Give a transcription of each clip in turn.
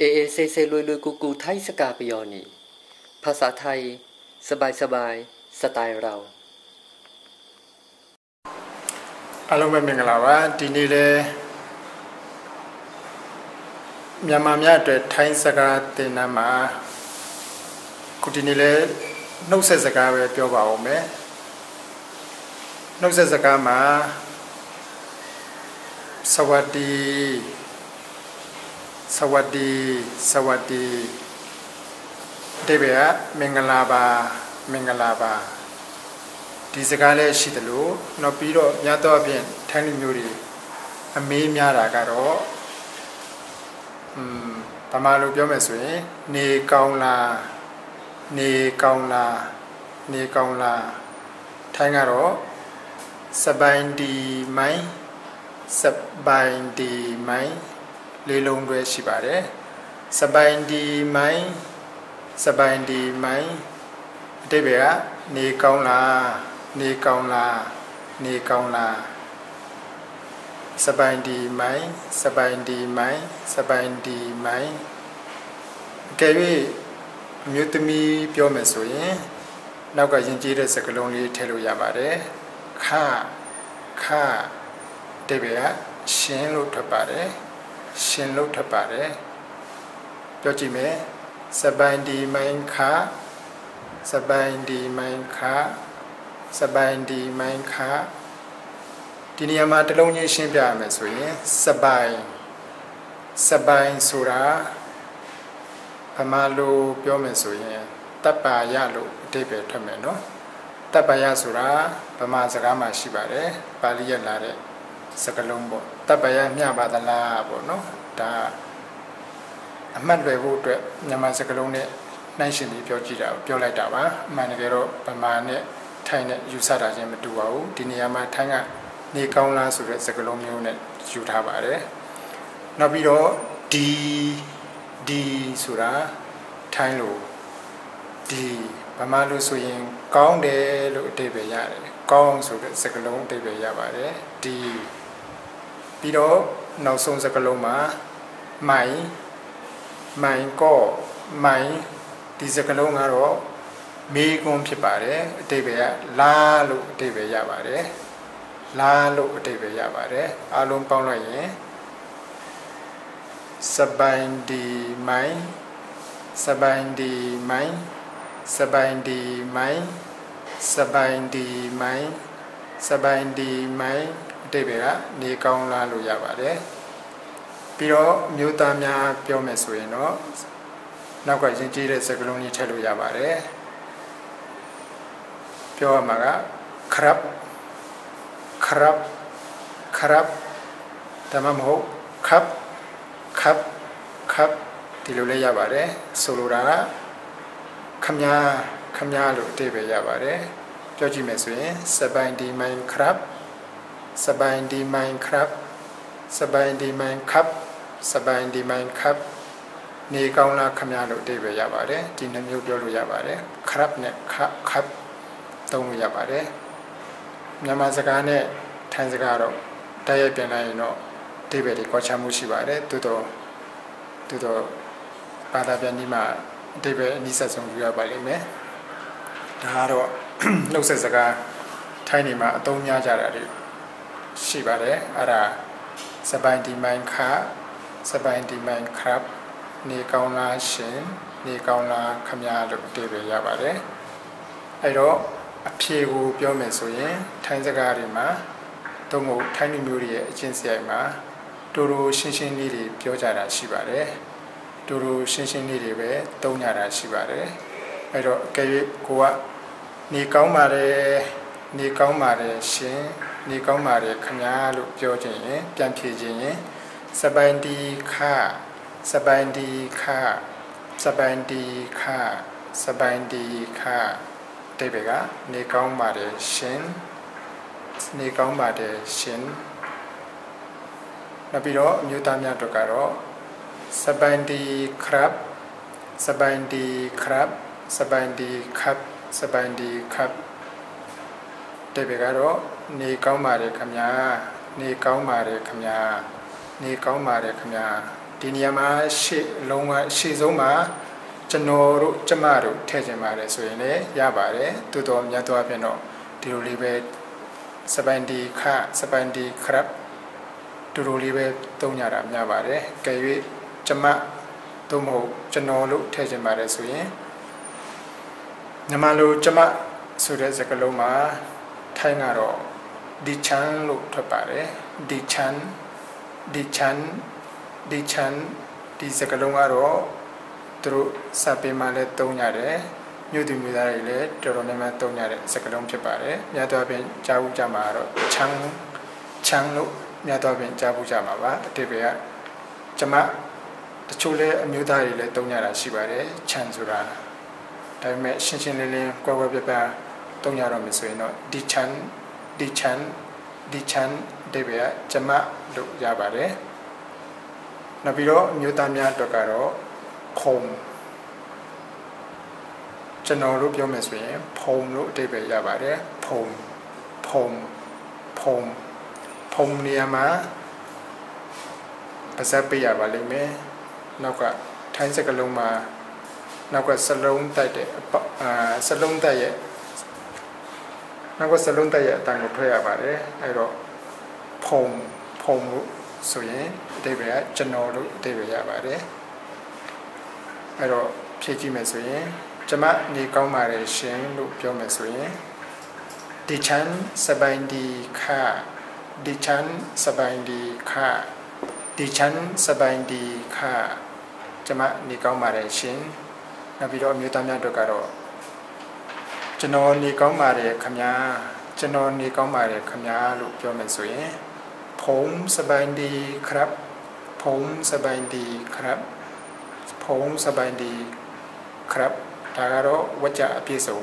အေးအေးဆေးဆေးလွယ်လွယ်ကူကူထိုင်းစကားပြောနီภาษาไทยสบายสบายสไตล์เรา အားလုံးပဲမင်္ဂလာပါဒီနေ့လဲမြန်မာများအတွက်ထိုင်းစကားသင်တန်းမှာခုဒီနေ့လဲနှုတ်ဆက်စကားပဲပြောပါဦးမယ်နှုတ်ဆက်စကားမှာสวัสดี စဝတိစဝတိအတိပ္ပယ်မင်္ဂလာပါမင်္ဂလာပါဒီစကားလည်းရှိသလိုနောက်ပြီးတော့ညတော့အပြင်ထိုင်းလူမျိုးတွေအမေးများတာကတော့อืมဗမာလိုပြောမယ်ဆိုရင် နေကောင်းလားနေကောင်းလားနေကောင်းလားထိုင်းကတော့စပိုင်ဒီမိုင်းစပိုင်ဒီမိုင်း လေးလုံးတွဲရှိပါတယ်စပိုင်ဒီမိုင်းစပိုင်ဒီမိုင်းအတိပ္ပယ်ကနေကောင်းလားနေကောင်းလားနေကောင်းလားစပိုင်ဒီမိုင်းစပိုင်ဒီမိုင်းစပိုင်ဒီမိုင်းအကယ်၍အမျိုးသမီးပြောမယ်ဆိုရင် နောက်ကယဉ်ကျေးတဲ့စကားလုံးလေးထည့်လို့ရပါတယ်ခခအတိပ္ပယ်ကရှင်လို့ထွက်ပါတယ် ရှင်လို့ထွက်ပါတယ်ပြောကြည့်မယ်စပိုင်ဒီမိုင်းခစပိုင်ဒီမိုင်းခစပိုင်ဒီမိုင်းခဒီနေရာမှာတစ်လုံးချင်းရှင်းပြရမယ်ဆိုရင်စပိုင်စပိုင်ဆိုတာဗမာလိုပြောမယ်ဆိုရင်တပ်ပါရလို့အဓိပ္ပာယ်ထွက်မယ်နော်တပ်ပါရဆိုတာဗမာစကားမှာရှိပါတယ်ပါဠိရလာတဲ့စကလုံးပေါ့ တပ်ပယမျှပါသလားပေါ့နော်ဒါအမှတ်လွယ်ဖို့အတွက်မြန်မာစကလုံးနဲ့နှိုင်းရှင်ပြီးပြောကြည့်တာပြောလိုက်တာပါအမှန်တကယ်တော့ဗမာနဲ့ထိုင်းနဲ့ယူဆတာချင်းမတူပါဘူးဒီနေရာမှာထိုင်းကနေကောင်းလားဆိုတဲ့စကလုံးမျိုးနဲ့ယူထားပါတယ်နောက်ပြီးတော့ဒီဒီဆိုတာထိုင်းလို့ဒီဗမာလို့ဆိုရင်ကောင်းတယ်လို့အဓိပ္ပာယ်ရတယ်ကောင်းဆိုတဲ့စကားလုံးအဓိပ္ပာယ်ရပါတယ်ဒီ ပြီးတော့နောက်ဆုံးစကားလုံးမှာမိုင်မိုင်ကောမိုင်ဒီစကားလုံးကတော့မေးခွန်းဖြစ်ပါတယ်အတိပ္ပယ်ကလာလို့အတိပ္ပယ်ရပါတယ်လာလို့အတိပ္ပယ်ရပါတယ်အားလုံးပေါင်းလိုက်ရင်စပိုင်ဒီမိုင်စပိုင်ဒီမိုင်စပိုင်ဒီမိုင်စပိုင်ဒီမိုင်စပိုင်ဒီမိုင် တိပ္ပယ်ကနေကောင်းလားလို့ရပါတယ်ပြီးတော့မြို့သားများပြောမယ်ဆိုရင်တော့နောက်ကရင်ကြီးတဲ့စကားလုံးကြီးထည့်လို့ရပါတယ်ပြောရမှာကခရပ်ခရပ်ခရပ်ဒါမှမဟုတ်ခပ်ခပ်ခပ်ဒီလိုလေးရပါတယ်ဆိုလိုတာကခမညာခမညာလို့အတိပ္ပယ်ရပါတယ်ပြောကြည့်မယ်ဆိုရင်စပိုင်ဒီမိုင်ခရပ် စပိုင်ဒီမိုင်ခရပ်စပိုင်ဒီမိုင်ခပ်စပိုင်ဒီမိုင်ခပ်နေကောင်းလားခမရလို့အတိပ္ပယ်ရပါတယ်ဒီနှမျိုးပြောလို့ရပါတယ်ခရပ်နဲ့ခခပ်သုံးလို့ရပါတယ်မြန်မာစကားနဲ့ထိုင်းစကားတော့တိုက်ရိုက်ပြန်လိုက်ရင်တော့အတိပ္ပယ်တွေကွာခြားမှုရှိပါတယ်သို့တော့သို့တော့ဘာသာပြန်ဒီမှာအတိပ္ပယ်အနည်းဆက်ဆုံးယူရပါလိမ့်မယ်ဒါကတော့နှုတ်ဆက်စကားထိုင်းနေမှာအသုံးများကြတာတွေ ရှိပါတယ်အဲ့ဒါစပိုင်ဒီမိုင်ခါစပိုင်ဒီမိုင်ခရပ်နေကောင်းလားရှင်နေကောင်းလားခမရလို့အတိပ္ပယ်ရပါတယ်အဲ့တော့အဖြေကိုပြောမယ်ဆိုရင်ထိုင်းစကားတွေမှာသုံးဖို့ထိုင်းလူမျိုးတွေရဲ့အချင်းစရိုက်မှာတူတူရှင်းရှင်းလေးတွေပြောကြတာရှိပါတယ်တူတူရှင်းရှင်းလေးတွေပဲသုံးကြတာရှိပါတယ်အဲ့တော့အကယ်၍ကိုကနေကောင်းပါတယ်နေကောင်းပါတယ်ရှင် နေကောင်းပါတယ်ခမားလို့ပြောခြင်းရင်ပြန်ဖြေခြင်းရင်စပိုင်ဒီခစပိုင်ဒီခစပိုင်ဒီခစပိုင်ဒီခတိဘေကနေကောင်းပါတယ်ရှင်နေကောင်းပါတယ်ရှင်နောက်ပြီးတော့အမျိုးသားများတို့ကတော့စပိုင်ဒီခရပ်စပိုင်ဒီခရပ်စပိုင်ဒီခပ်စပိုင်ဒီခပ် တိဘေကတော့နေကောင်းပါတယ်ခမညာနေကောင်းပါတယ်ခမညာနေကောင်းပါတယ်ခမညာဒဒီနေရာမှာရှေ့လုံးကရှေ့ဆုံးမှာကျွန်တော်တို့ကျမတို့ထည့်ခြင်းပါတယ်ဆိုရင်လည်းရပါတယ်သို့တော်မြတ်သောအပြင်တော့ဒီလိုလေးပဲစပိုင်ဒီခစပိုင်ဒီခရပ်တူတူလေးပဲသုံးကြတာများပါတယ်ကဲ၍ကျမသို့မဟုတ်ကျွန်တော်လို့ထည့်ခြင်းပါတယ်ဆိုရင်မြန်မာလိုကျမဆိုတဲ့စကားလုံးမှာ ထိုင်းကတော့ဒီချန်လို့ထွက်ပါတယ်ဒီချန်ဒီချန်ဒီချန်ဒီစကားလုံးကတော့သူတို့စာပေမှာလည်းသုံးကြတယ်မြို့သူမြို့သားတွေလည်းတော်တော်များများသုံးကြတဲ့စကားလုံးဖြစ်ပါတယ်။များသောအားဖြင့်ကြားဘူးကြမှာတော့ချမ်းချမ်းလို့များသောအားဖြင့်ကြားဘူးကြမှာပါ။အတိပ္ပယ်ကကျမတချို့လည်းအမျိုးသားတွေလည်းသုံးကြတာရှိပါတယ်ချမ်းဆိုတာဒါပေမဲ့ရှင်းရှင်းလင်းလင်းကွဲကွဲပြားပြား သုံးကြတော့မယ်ဆိုရင်တော့ဒီချမ်းဒီချမ်းဒီချမ်းအတိပ္ပယ်ကကျမလို့ရပါတယ်။နောက်ပြီးတော့အမျိုးသားများအတွက်ကတော့ဖုံကျွန်တော်တို့ပြောမယ်ဆိုရင်ဖုံလို့အတိတ်ပဲရပါတယ်ဖုံဖုံဖုံဖုံနေရာမှာပါဇက်ပေးရပါလိမ့်မယ်နောက်ကထိုင်းစကလုံးမှာနောက်ကစလုံးတိုက်တဲ့အာစလုံးတိုက်ရဲ့ နောက်ကိုစလုံးတက်ရဲ့အတန်ကိုထွက်ရပါတယ်အဲ့တော့ဖုံဖုံလို့ဆိုရင်အတိပ္ပယ်ကကျွန်တော်လို့အတိပ္ပယ်ရပါတယ်အဲ့တော့ဖြည့်ကြည့်မယ်ဆိုရင်ကျမနေကောင်းပါတယ်ရှင်လို့ပြောမယ်ဆိုရင်ဒီချန်စပိုင်ဒီခါဒီချန်စပိုင်ဒီခါဒီချန်စပိုင်ဒီခါကျမနေကောင်းပါတယ်ရှင်နောက်ပြီးတော့အမျိုးသားများတို့ကတော့ ကျွန်တော်နေကောင်းပါတယ်ခမညာကျွန်တော်နေကောင်းပါတယ်ခမညာလို့ပြောမယ်ဆိုရင်ผมสบายดีครับผมสบายดีครับผมสบายดีครับဒါကတော့ဝကြအပြည့်စုံ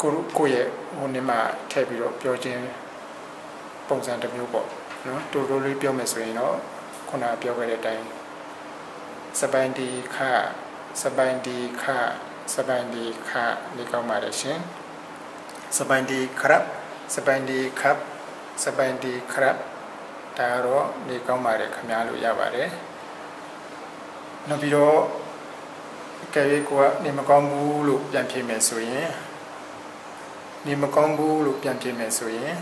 ကိုကိုရဲ့ဟိုနေမှာထည့်ပြီးတော့ပြောခြင်းပုံစံတစ်မျိုးပေါ့နော်တူတူလေးပြောမယ်ဆိုရင်တော့ခုနပြောခဲ့တဲ့အတိုင်းစပိုင်ဒီခစပိုင်ဒီခ စပိုင်ဒီခဒီကောင်းပါတယ်ရှင်စပိုင်ဒီခရပ်စပိုင်ဒီခပ်စပိုင်ဒီခရပ်ဒါတော့ဒီကောင်းပါတယ်ခင်ဗျားလို့ရပါတယ်နောက်ပြီးတော့ကဲကိုကနေမကောင်းဘူးလို့ပြန်ဖြေမယ်ဆိုရင်နေမကောင်းဘူးလို့ပြန်ဖြေမယ်ဆိုရင်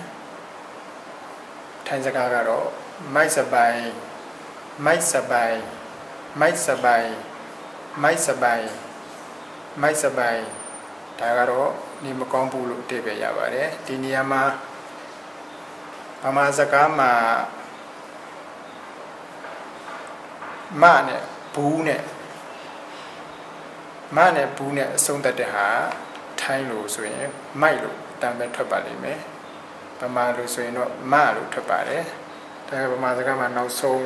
ထိုင်စကားကတော့မိုက်စပိုင်မိုက်စပိုင်မိုက်စပိုင်မိုက်စပိုင် မိုက်စပိုင်ဒါကတော့နေမကောင်းဘူးလို့အဓိပ္ပာယ်ရပါတယ်ဒီနေရာမှာဗမာစကားမှာမနဲ့ဘူးနဲ့မနဲ့ဘူးနဲ့အဆုံးသတ်တဲ့ဟာထိုင်းလို့ဆိုရင်မိုက်လို့တမ်းပဲထွက်ပါလိမ့်မယ်ဗမာလို့ဆိုရင်တော့မလို့ထွက်ပါတယ်ဒါပေမဲ့ဗမာစကားမှာနောက်ဆုံး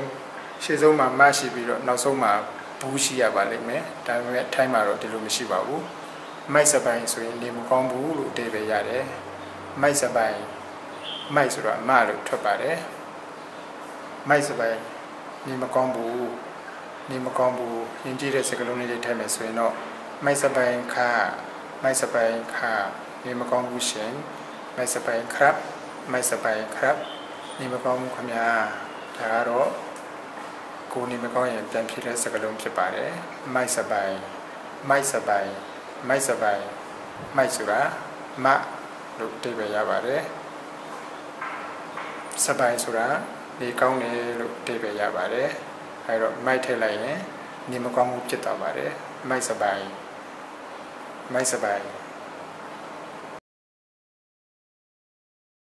ရှေ့ဆုံးမှာမရှိပြီးတော့နောက်ဆုံးမှာ ဘူးရှိရပါလိမ့်မယ်ဒါပေမဲ့ထိုင်းမှာတော့ဒီလိုမရှိပါဘူးမိုက်စပိုင်းဆိုရင်နေမကောင်းဘူးလို့အဓိပ္ပာယ်ရတယ်မိုက်စပိုင်းမိုက်ဆိုတော့မလို့ထွက်ပါတယ်မိုက်စပိုင်းနေမကောင်းဘူးနေမကောင်းဘူးယဉ်ကျေးတဲ့စကားလုံးလေးတွေထည့်မယ်ဆိုရင်တော့မိုက်စပိုင်းခမိုက်စပိုင်းခနေမကောင်းဘူးရှင်မိုက်စပိုင်းครับမိုက်စပိုင်းครับနေမကောင်းဘူးခင်ဗျာဒါကတော့ ကိုနေမကောင်းရင်ပြန်ဖြည့်တဲ့စကားလုံးဖြစ်ပါတယ်မိုက်စပိုင်းမိုက်စပိုင်းမိုက်စပိုင်းမိုက်ဆိုတာမလို့အဓိပ္ပာယ်ရပါတယ်စပိုင်းဆိုတာနေကောင်းတယ်လို့အဓိပ္ပာယ်ရပါတယ်အဲတော့မိုက်ထည့်လိုက်ရင်နေမကောင်းမှုဖြစ်သွားပါတယ်မိုက်စပိုင်းမိုက်စပိုင်း